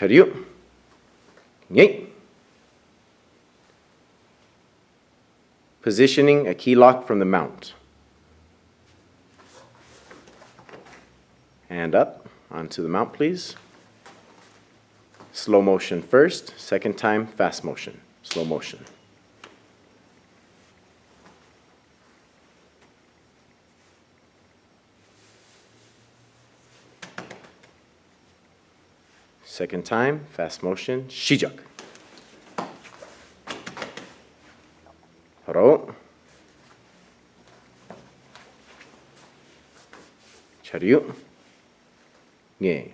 차류. 예. Positioning a key lock from the mount. Hand up onto the mount, please. Slow motion first, second time, fast motion. Slow motion. Second time, fast motion, 시작. 바로 차류. 예.